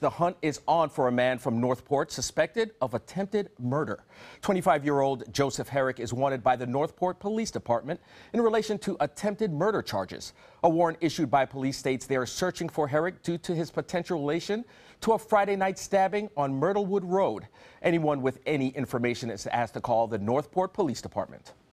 The hunt is on for a man from North Port suspected of attempted murder. 25 year old Joseph Herrick is wanted by the North Port Police Department in relation to attempted murder charges. A warrant issued by police states they are searching for Herrick due to his potential relation to a Friday night stabbing on Myrtlewood Road. Anyone with any information is asked to call the North Port Police Department.